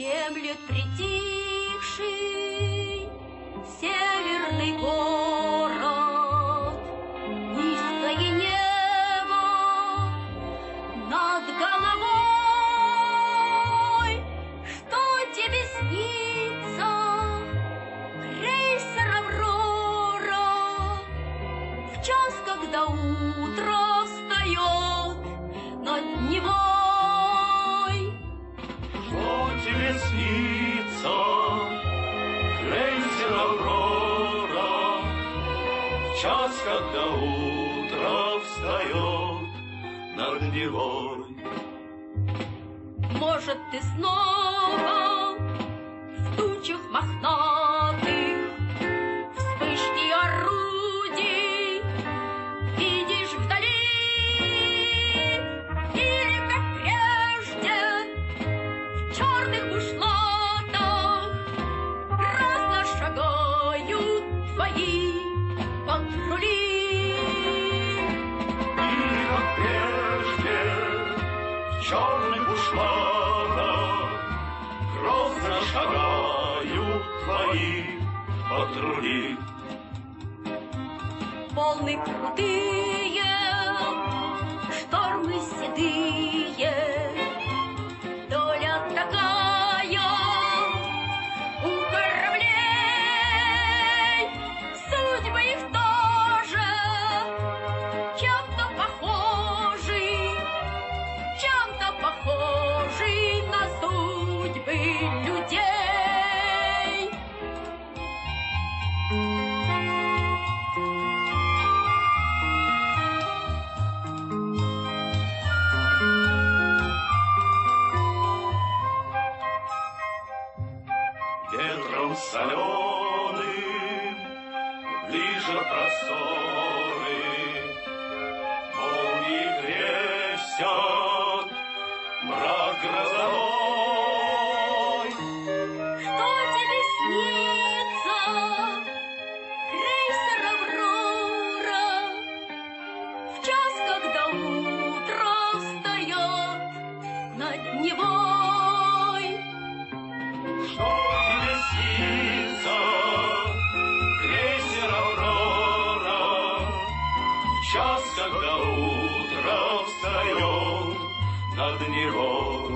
Дремлет притихший северный город, Низкое небо над головой. Что тебе снится, крейсер «Аврора», В час, когда утро час, когда утро встает над Невой? Может, ты снова в тучах мохнатых Вспышки орудий видишь вдали Или, как прежде, в черных бушлатах Грозно шагают твои черных бушлатах Грозно шагают твои патрули. волны крутые, Ветром соленым ближе просторы, когда утро встает над Невой?